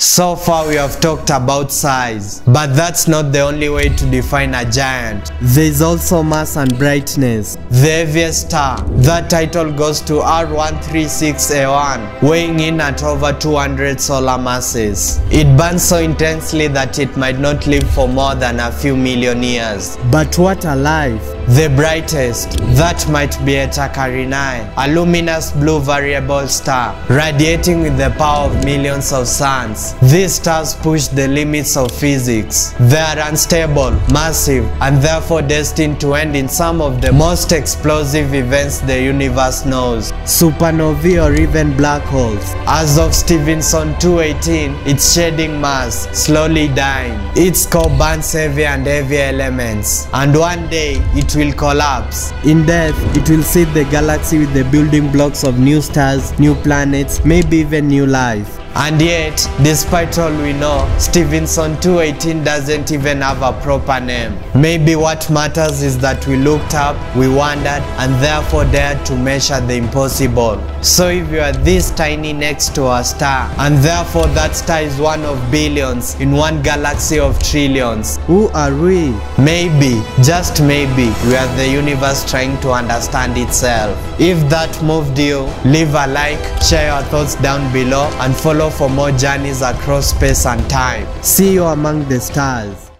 So far we have talked about size, but that's not the only way to define a giant. There is also mass and brightness. The heaviest star, that title goes to R136A1, weighing in at over 200 solar masses. It burns so intensely that it might not live for more than a few million years. But what a life! The brightest, that might be Eta Carinae, a luminous blue variable star, radiating with the power of millions of suns. These stars push the limits of physics. They are unstable, massive, and therefore destined to end in some of the most explosive events the universe knows. Supernovae or even black holes. As of Stephenson 218, it's shedding mass, slowly dying. Its core burns heavy and heavier elements, and one day it will collapse. In death, it will seed the galaxy with the building blocks of new stars, new planets, maybe even new life. And yet, despite all we know, Stephenson 218 doesn't even have a proper name. Maybe what matters is that we looked up, we wondered, and therefore dared to measure the impossible. So if you are this tiny next to a star, and therefore that star is one of billions in one galaxy of trillions, who are we? Maybe, just maybe, we are the universe trying to understand itself. If that moved you, leave a like, share your thoughts down below, and follow for more journeys across space and time. See you among the stars.